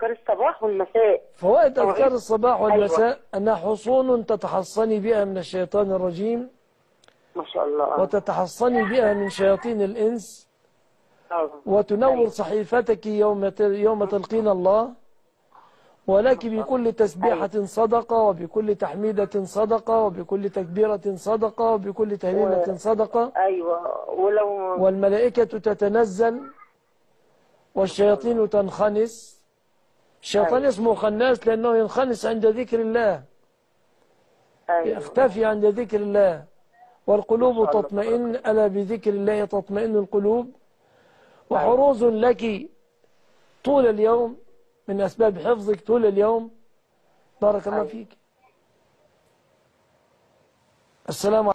اذكار الصباح والمساء. فوائد أذكار؟ الصباح والمساء أيوة. أنها حصون تتحصني بها من الشيطان الرجيم. ما شاء الله. وتتحصني بها من شياطين الإنس. وتنور أيوة. صحيفتك يوم يوم تلقين الله. ولك بكل تسبيحة صدقة وبكل تحميدة صدقة وبكل تكبيرة صدقة وبكل تهليلة صدقة. أيوه. ولو والملائكة تتنزل والشياطين تنخنس. الشيطان أيوة. اسمه خناس لأنه ينخنس عند ذكر الله. أيوه. يختفي عند ذكر الله. والقلوب. تطمئن. ألا بذكر الله تطمئن القلوب؟ وحروز لك طول اليوم من أسباب حفظك طول اليوم. بارك الله أيوة. فيك. السلام